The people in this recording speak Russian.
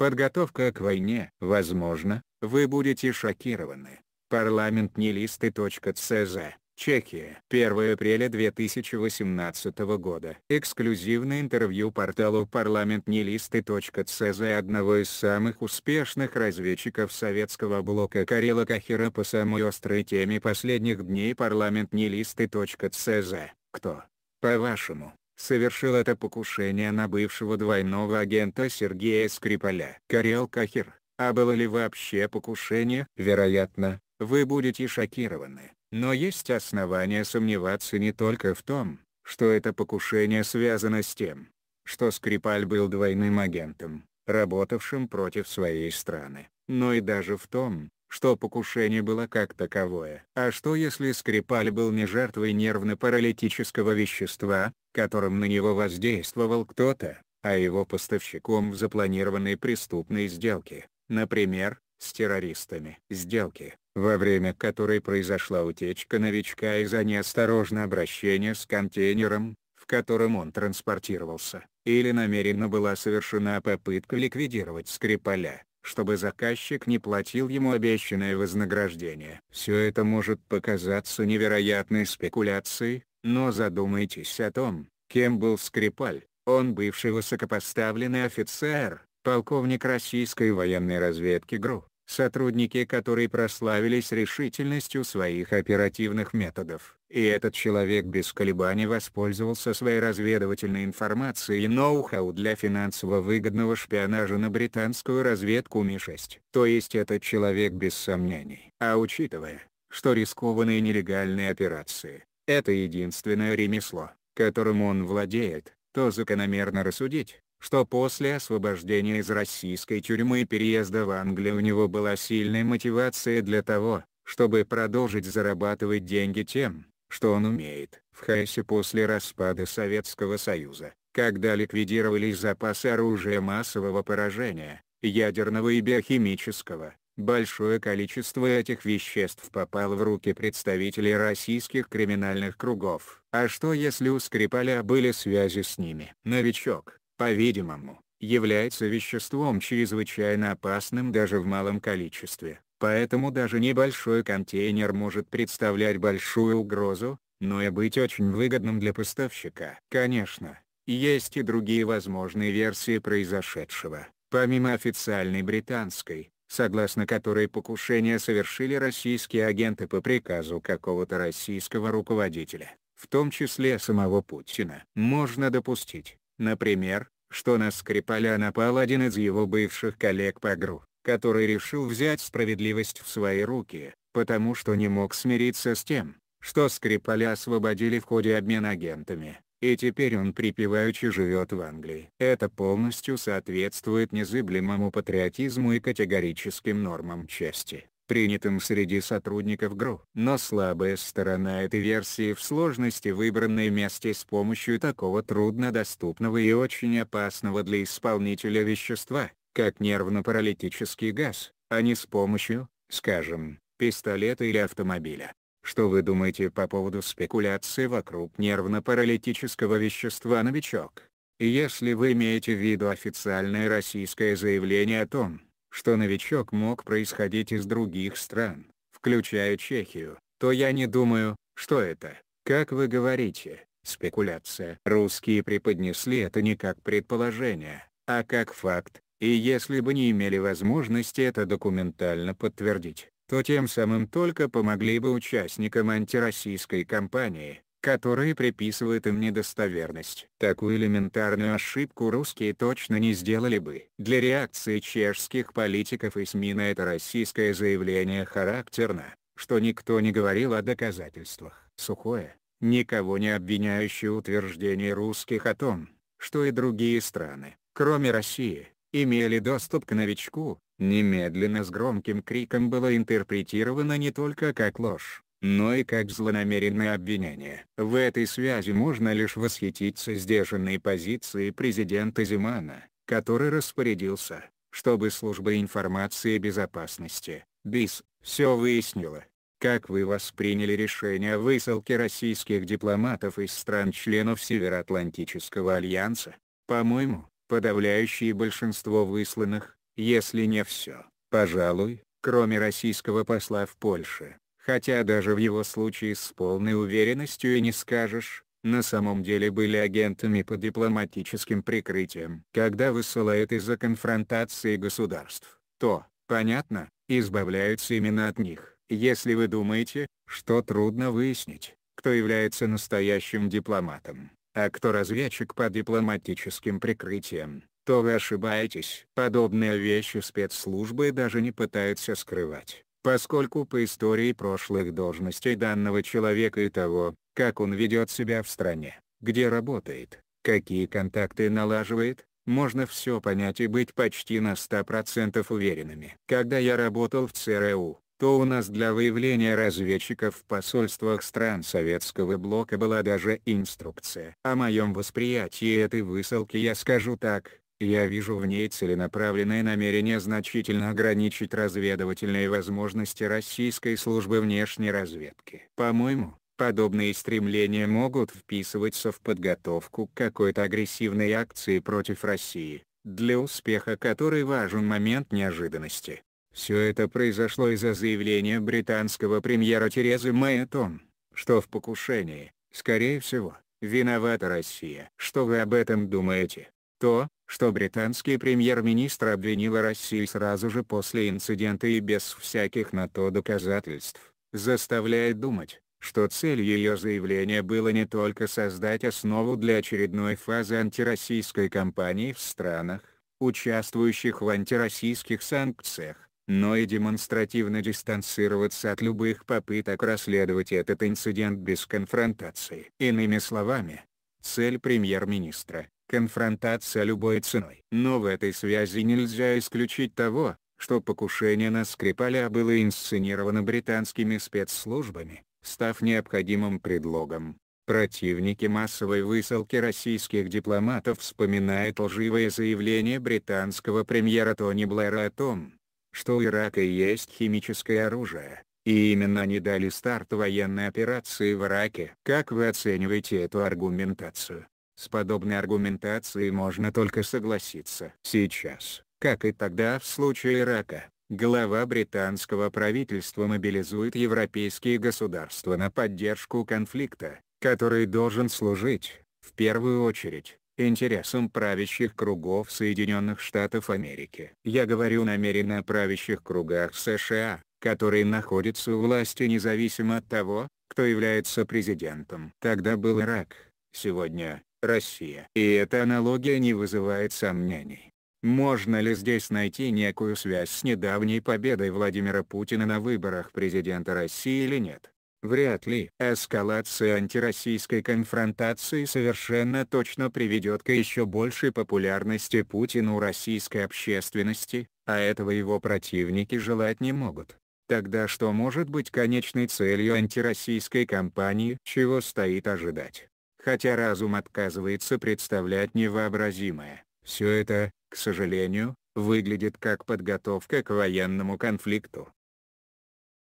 Подготовка к войне. Возможно, вы будете шокированы. Парламент Нелисты.цз. Чехия. 1 апреля 2018 года. Эксклюзивное интервью порталу парламентнелисты.цз одного из самых успешных разведчиков советского блока Карела Кахира по самой острой теме последних дней парламентнелисты.цз. Кто? По-вашему, совершил это покушение на бывшего двойного агента Сергея Скрипаля? Карел Кахир. А было ли вообще покушение? Вероятно, вы будете шокированы. Но есть основания сомневаться не только в том, что это покушение связано с тем, что Скрипаль был двойным агентом, работавшим против своей страны, но и даже в том, что покушение было как таковое. А что если Скрипаль был не жертвой нервно-паралитического вещества, которым на него воздействовал кто-то, а его поставщиком в запланированной преступной сделке, например, с террористами. Сделки, во время которой произошла утечка новичка из-за неосторожного обращения с контейнером, в котором он транспортировался, или намеренно была совершена попытка ликвидировать Скрипаля, чтобы заказчик не платил ему обещанное вознаграждение. Все это может показаться невероятной спекуляцией, но задумайтесь о том, кем был Скрипаль. Он бывший высокопоставленный офицер, полковник российской военной разведки ГРУ, сотрудники которой прославились решительностью своих оперативных методов. И этот человек без колебаний воспользовался своей разведывательной информацией и ноу-хау для финансово выгодного шпионажа на британскую разведку Ми-6. То есть этот человек без сомнений. А учитывая, что рискованные нелегальные операции – это единственное ремесло, которым он владеет, то закономерно рассудить, что после освобождения из российской тюрьмы и переезда в Англию у него была сильная мотивация для того, чтобы продолжить зарабатывать деньги тем, что он умеет. В Хайсе после распада Советского Союза, когда ликвидировались запасы оружия массового поражения, ядерного и биохимического, большое количество этих веществ попало в руки представителей российских криминальных кругов. А что если у Скрипаля были связи с ними? Новичок, по-видимому, является веществом чрезвычайно опасным даже в малом количестве. Поэтому даже небольшой контейнер может представлять большую угрозу, но и быть очень выгодным для поставщика. Конечно, есть и другие возможные версии произошедшего, помимо официальной британской, согласно которой покушение совершили российские агенты по приказу какого-то российского руководителя, в том числе самого Путина. Можно допустить, Например, что на Скрипаля напал один из его бывших коллег по ГРУ, который решил взять справедливость в свои руки, потому что не мог смириться с тем, что Скрипаля освободили в ходе обмена агентами, и теперь он припеваючи живет в Англии. Это полностью соответствует незыблемому патриотизму и категорическим нормам чести принятым среди сотрудников ГРУ. Но слабая сторона этой версии в сложности выбранной месте с помощью такого труднодоступного и очень опасного для исполнителя вещества, как нервно-паралитический газ, а не с помощью, скажем, пистолета или автомобиля. Что вы думаете по поводу спекуляции вокруг нервно-паралитического вещества «Новичок»? Если вы имеете в виду официальное российское заявление о том, что новичок мог происходить из других стран, включая Чехию, то я не думаю, что это, как вы говорите, спекуляция. Русские преподнесли это не как предположение, а как факт, и если бы не имели возможности это документально подтвердить, то тем самым только помогли бы участникам антироссийской кампании, которые приписывают им недостоверность. Такую элементарную ошибку русские точно не сделали бы. Для реакции чешских политиков и СМИ на это российское заявление характерно, что никто не говорил о доказательствах. Сухое, никого не обвиняющее утверждение русских о том, что и другие страны, кроме России, имели доступ к новичку, немедленно с громким криком было интерпретировано не только как ложь, но и как злонамеренное обвинение. В этой связи можно лишь восхититься сдержанной позицией президента Зимана, который распорядился, чтобы служба информации и безопасности, БИС, все выяснила. Как вы восприняли решение о высылке российских дипломатов из стран-членов Североатлантического альянса? По-моему, подавляющее большинство высланных, если не все, пожалуй, кроме российского посла в Польше. Хотя даже в его случае с полной уверенностью и не скажешь, на самом деле были агентами по дипломатическим прикрытием. Когда высылают из-за конфронтации государств, то, понятно, избавляются именно от них. Если вы думаете, что трудно выяснить, кто является настоящим дипломатом, а кто разведчик по дипломатическим прикрытиям, то вы ошибаетесь. Подобные вещи спецслужбы даже не пытаются скрывать, поскольку по истории прошлых должностей данного человека и того, как он ведет себя в стране, где работает, какие контакты налаживает, можно все понять и быть почти на 100% уверенными. Когда я работал в ЦРУ, то у нас для выявления разведчиков в посольствах стран Советского Блока была даже инструкция. О моем восприятии этой высылки я скажу так, я вижу в ней целенаправленное намерение значительно ограничить разведывательные возможности российской службы внешней разведки. По-моему, подобные стремления могут вписываться в подготовку к какой-то агрессивной акции против России, для успеха которой важен момент неожиданности. Все это произошло из-за заявления британского премьера Терезы Мэй о том, что в покушении, скорее всего, виновата Россия. Что вы об этом думаете? То, что британский премьер-министр обвинила Россию сразу же после инцидента и без всяких на то доказательств, заставляет думать, что целью ее заявления было не только создать основу для очередной фазы антироссийской кампании в странах, участвующих в антироссийских санкциях, но и демонстративно дистанцироваться от любых попыток расследовать этот инцидент без конфронтации. Иными словами, цель премьер-министра конфронтация любой ценой. Но в этой связи нельзя исключить того, что покушение на Скрипаля было инсценировано британскими спецслужбами, став необходимым предлогом. Противники массовой высылки российских дипломатов вспоминают лживое заявление британского премьера Тони Блэра о том, что у Ирака есть химическое оружие, и именно они дали старт военной операции в Ираке. Как вы оцениваете эту аргументацию? С подобной аргументацией можно только согласиться. Сейчас, как и тогда в случае Ирака, глава британского правительства мобилизует европейские государства на поддержку конфликта, который должен служить, в первую очередь, интересам правящих кругов Соединенных Штатов Америки. Я говорю намеренно о правящих кругах США, которые находятся у власти независимо от того, кто является президентом. Тогда был Ирак, сегодня Россия. И эта аналогия не вызывает сомнений. Можно ли здесь найти некую связь с недавней победой Владимира Путина на выборах президента России или нет? Вряд ли. Эскалация антироссийской конфронтации совершенно точно приведет к еще большей популярности Путина у российской общественности, а этого его противники желать не могут. Тогда что может быть конечной целью антироссийской кампании? Чего стоит ожидать? хотя разум отказывается представлять невообразимое. Все это, к сожалению, выглядит как подготовка к военному конфликту.